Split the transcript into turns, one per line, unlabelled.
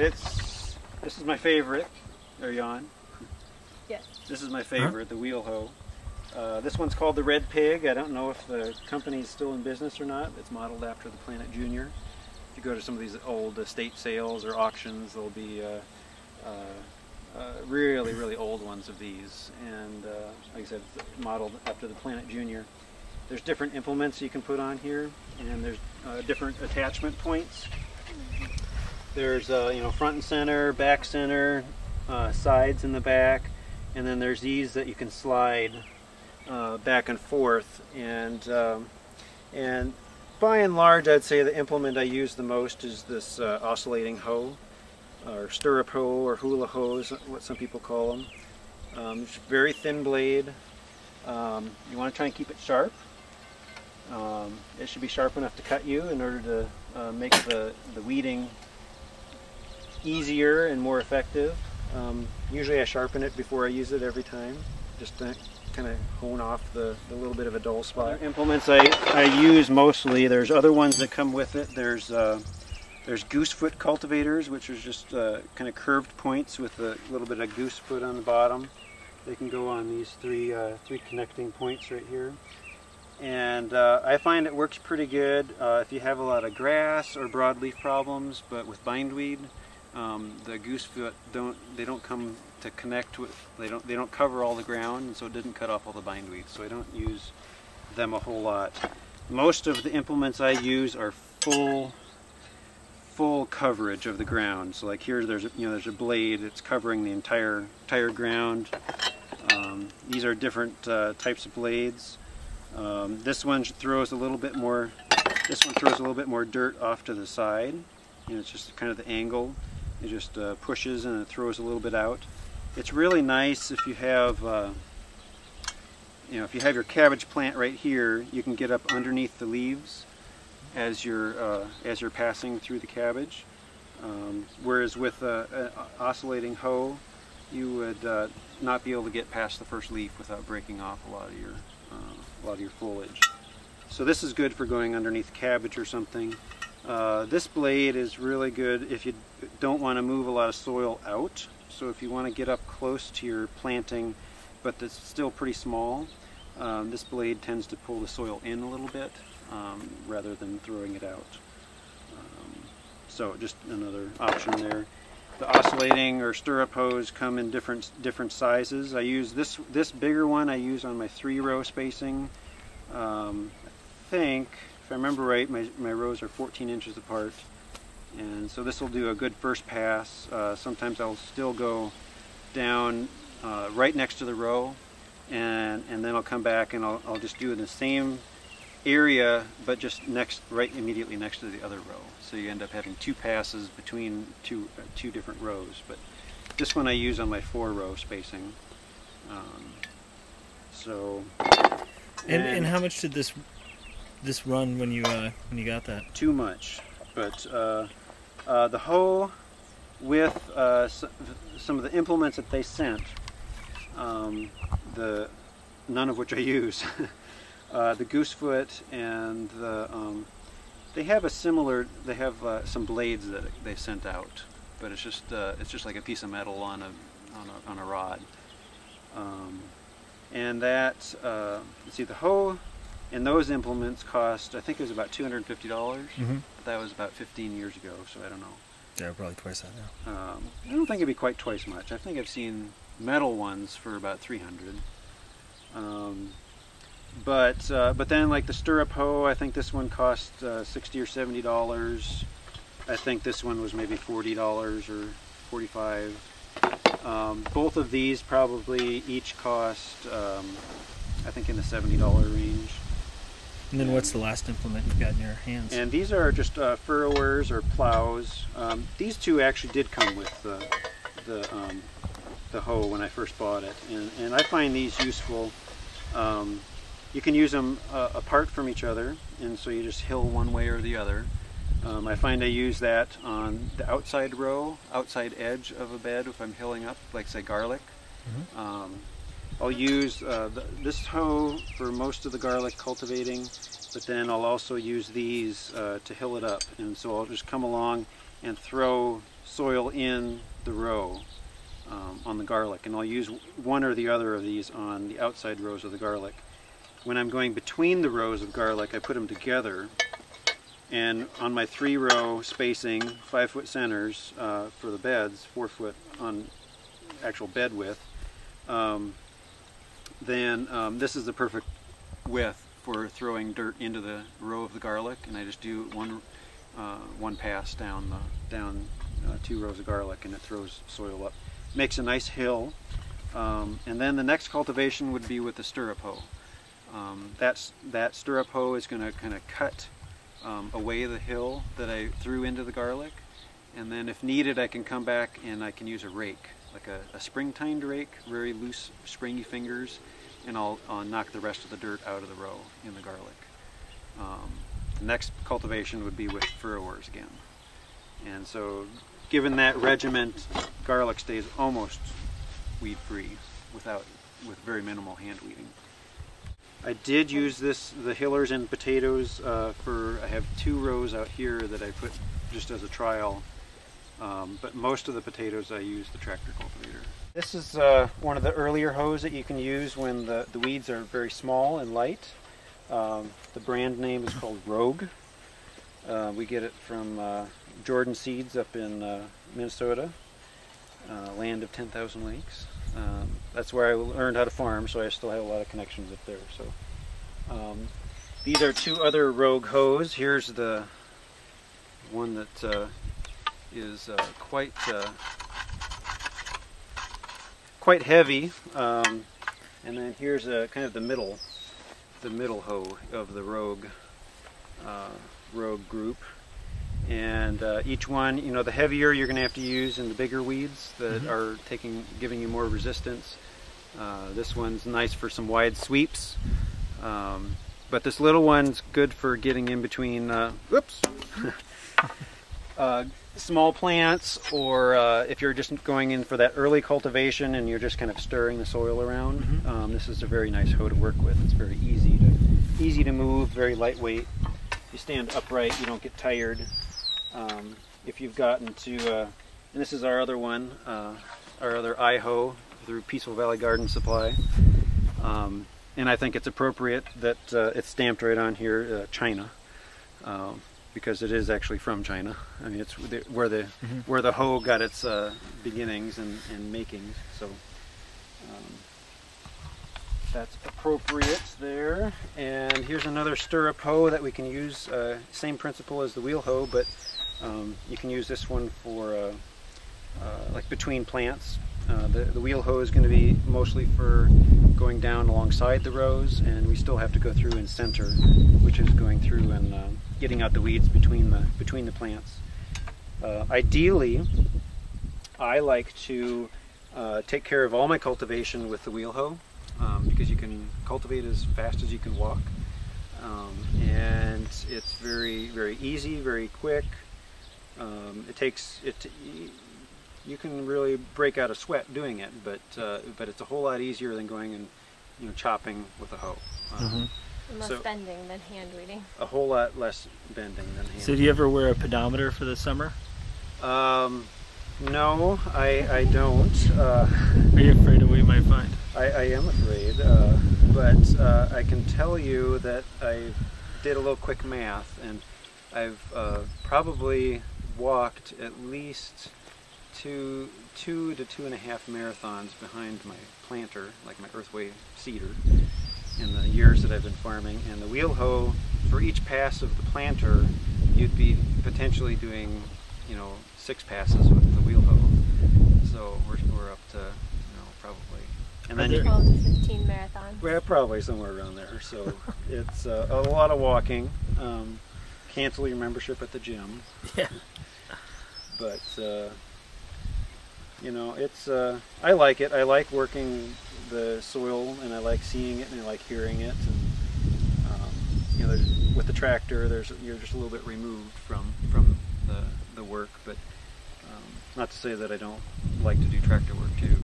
it's this is my favorite. There, Jan.
Yes.
This is my favorite, the wheel hoe. Uh, this one's called the Red Pig. I don't know if the company's still in business or not. It's modeled after the Planet Junior. If you go to some of these old estate sales or auctions, there'll be uh, uh, uh, really, really old ones of these. And uh, like I said, it's modeled after the Planet Junior. There's different implements you can put on here, and there's uh, different attachment points. There's uh, you know front and center, back center, uh, sides in the back, and then there's these that you can slide uh, back and forth. And um, and by and large, I'd say the implement I use the most is this uh, oscillating hoe, or stirrup hoe, or hula is what some people call them. Um, it's very thin blade. Um, you want to try and keep it sharp. Um, it should be sharp enough to cut you in order to uh, make the, the weeding easier and more effective. Um, usually I sharpen it before I use it every time, just to kind of hone off the, the little bit of a dull spot. Other implements I, I use mostly, there's other ones that come with it. There's uh, there's goosefoot cultivators, which are just uh, kind of curved points with a little bit of goosefoot on the bottom. They can go on these three uh, three connecting points right here and uh, I find it works pretty good uh, if you have a lot of grass or broadleaf problems but with bindweed um, the goosefoot don't they don't come to connect with they don't they don't cover all the ground and so it didn't cut off all the bindweed so I don't use them a whole lot most of the implements I use are full full coverage of the ground so like here there's a, you know there's a blade it's covering the entire entire ground um, these are different uh, types of blades um, this one throws a little bit more, this one throws a little bit more dirt off to the side. You know, it's just kind of the angle. It just uh, pushes and it throws a little bit out. It's really nice if you have, uh, you know, if you have your cabbage plant right here, you can get up underneath the leaves as you're uh, as you're passing through the cabbage. Um, whereas with an oscillating hoe, you would uh, not be able to get past the first leaf without breaking off a lot of your uh, a lot of your foliage. So this is good for going underneath cabbage or something. Uh, this blade is really good if you don't want to move a lot of soil out. So if you want to get up close to your planting, but it's still pretty small, um, this blade tends to pull the soil in a little bit um, rather than throwing it out. Um, so just another option there. The oscillating or stirrup hoes come in different different sizes. I use this this bigger one I use on my three row spacing. Um, I think, if I remember right, my, my rows are 14 inches apart. And so this will do a good first pass. Uh, sometimes I'll still go down uh, right next to the row and, and then I'll come back and I'll, I'll just do it in the same area but just next right immediately next to the other row so you end up having two passes between two uh, two different rows but this one I use on my four row spacing um, so
and, and, and how much did this this run when you uh, when you got that?
Too much but uh, uh the hoe with uh, some of the implements that they sent um, the none of which I use uh, the goosefoot and the um, they have a similar they have uh, some blades that they sent out but it's just it's just like a piece of metal on a on a, on a rod. Um, and that uh, see the hoe and those implements cost I think it was about two hundred and fifty dollars mm -hmm. that was about 15 years ago so I don't know
yeah probably twice that now
um, I don't think it'd be quite twice much I think I've seen metal ones for about 300 um, but uh, but then like the stirrup hoe, I think this one cost uh, 60 or 70 dollars. I think this one was maybe 40 dollars or 45. Um, both of these probably each cost, um, I think in the 70 dollar range.
And then what's the last implement you've got in your hands?
And these are just uh, furrowers or plows. Um, these two actually did come with the the, um, the hoe when I first bought it, and, and I find these useful. Um, you can use them uh, apart from each other, and so you just hill one way or the other. Um, I find I use that on the outside row, outside edge of a bed if I'm hilling up, like say garlic. Mm -hmm. I'll use uh, the, this hoe for most of the garlic cultivating, but then I'll also use these uh, to hill it up. And so I'll just come along and throw soil in the row um, on the garlic, and I'll use one or the other of these on the outside rows of the garlic. When I'm going between the rows of garlic, I put them together, and on my three row spacing, five foot centers uh, for the beds, four foot on actual bed width, um, then um, this is the perfect width for throwing dirt into the row of the garlic, and I just do one uh, one pass down the down uh, two rows of garlic, and it throws soil up. Makes a nice hill, um, and then the next cultivation would be with the stirrup hoe. Um, that's that stirrup hoe is going to kind of cut um, away the hill that I threw into the garlic, and then if needed, I can come back and I can use a rake, like a, a spring-tined rake, very loose, springy fingers, and I'll, I'll, knock the rest of the dirt out of the row in the garlic. Um, the next cultivation would be with furrowers again. And so given that regiment, garlic stays almost weed-free without with very minimal hand weeding. I did use this, the hillers and potatoes uh, for, I have two rows out here that I put just as a trial, um, but most of the potatoes I use the tractor cultivator. This is uh, one of the earlier hoes that you can use when the, the weeds are very small and light. Um, the brand name is called Rogue. Uh, we get it from uh, Jordan Seeds up in uh, Minnesota, uh, land of 10,000 lakes. Um, that's where I learned how to farm, so I still have a lot of connections up there. So um, these are two other Rogue hoes. Here's the one that uh, is uh, quite uh, quite heavy, um, and then here's a kind of the middle the middle hoe of the Rogue uh, Rogue group and uh, each one, you know, the heavier you're going to have to use in the bigger weeds that mm -hmm. are taking, giving you more resistance. Uh, this one's nice for some wide sweeps, um, but this little one's good for getting in between. Uh, whoops. Uh, small plants, or uh, if you're just going in for that early cultivation and you're just kind of stirring the soil around, mm -hmm. um, this is a very nice hoe to work with. It's very easy to easy to move, very lightweight. You stand upright, you don't get tired. Um, if you've gotten to, uh, and this is our other one, uh, our other IHO through Peaceful Valley Garden Supply. Um, and I think it's appropriate that uh, it's stamped right on here, uh, China, um, because it is actually from China. I mean, it's where the mm -hmm. where the hoe got its uh, beginnings and, and makings. So um, that's appropriate there. And here's another stirrup hoe that we can use. Uh, same principle as the wheel hoe, but um, you can use this one for uh, uh, like between plants. Uh, the, the wheel hoe is going to be mostly for going down alongside the rows and we still have to go through and center which is going through and uh, getting out the weeds between the between the plants. Uh, ideally I like to uh, take care of all my cultivation with the wheel hoe um, because you can cultivate as fast as you can walk um, and it's very very easy very quick um, it takes it. You can really break out a sweat doing it, but uh, but it's a whole lot easier than going and you know chopping with a hoe.
Mm -hmm. Less so bending than hand weeding.
A whole lot less bending than hand.
So do you ever wear a pedometer for the summer?
Um, no, I I don't. Uh,
Are you afraid of what you might find?
I, I am afraid, uh, but uh, I can tell you that I did a little quick math, and I've uh, probably walked at least two, two to two and a half marathons behind my planter, like my Earthway seeder, in the years that I've been farming. And the wheel hoe, for each pass of the planter, you'd be potentially doing, you know, six passes with the wheel hoe. So we're, we're up to, you know, probably.
And then 12 to 15 marathons.
We're probably somewhere around there. So it's uh, a lot of walking. Um, cancel your membership at the gym.
Yeah
but uh, you know, it's uh, I like it. I like working the soil, and I like seeing it, and I like hearing it. And um, you know, with the tractor, there's you're just a little bit removed from from the the work, but um, not to say that I don't like to do tractor work too.